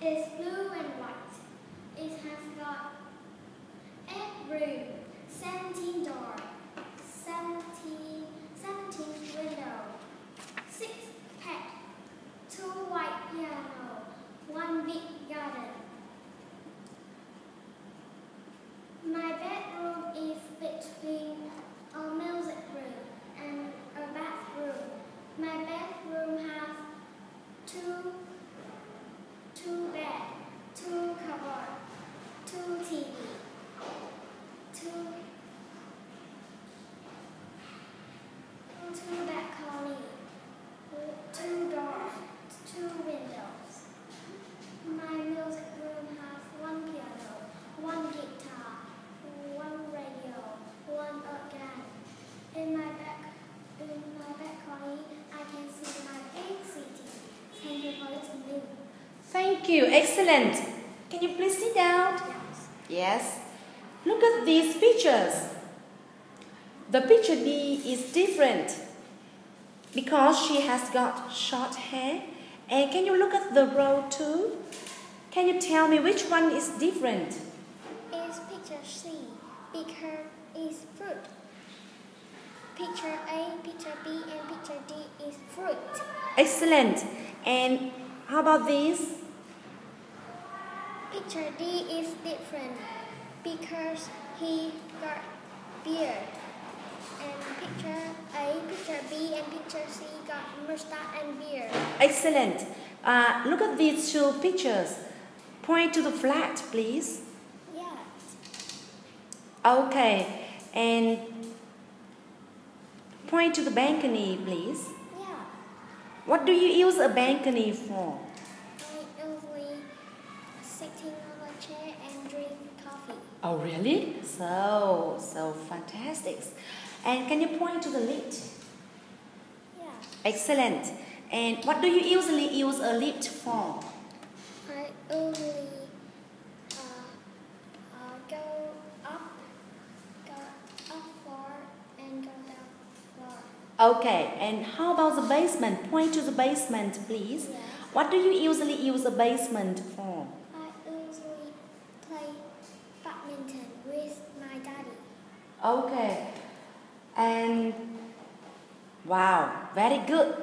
is blue and white. It has got eight room, 17 door, 17, 17 window, six pet, two white piano, one big garden. My bedroom is between a music room and a bathroom. My bedroom has two two bed, two cupboard, two TV, two two balcony, two doors, two windows. My music room has one piano, one guitar, one radio, one organ. In my back in my balcony, I can see my big city. Thank you for listening. Thank you. Excellent. Can you please sit down? Yes. Yes. Look at these pictures. The picture D is different because she has got short hair. And can you look at the row too? Can you tell me which one is different? is picture C because it's fruit. Picture A, picture B, and picture D is fruit. Excellent. And how about this? Picture D is different because he got beard. And picture A, picture B, and picture C got mustache and beard. Excellent. Uh, look at these two pictures. Point to the flat, please. Yes. Okay. And point to the balcony, please. Yeah. What do you use a balcony for? Sitting on a chair and drink coffee. Oh, really? So, so fantastic. And can you point to the lift? Yeah. Excellent. And what do you usually use a lift for? I usually uh, uh, go up, go up floor, and go down floor. Okay. And how about the basement? Point to the basement, please. Yes. What do you usually use a basement for? Okay. And wow, very good.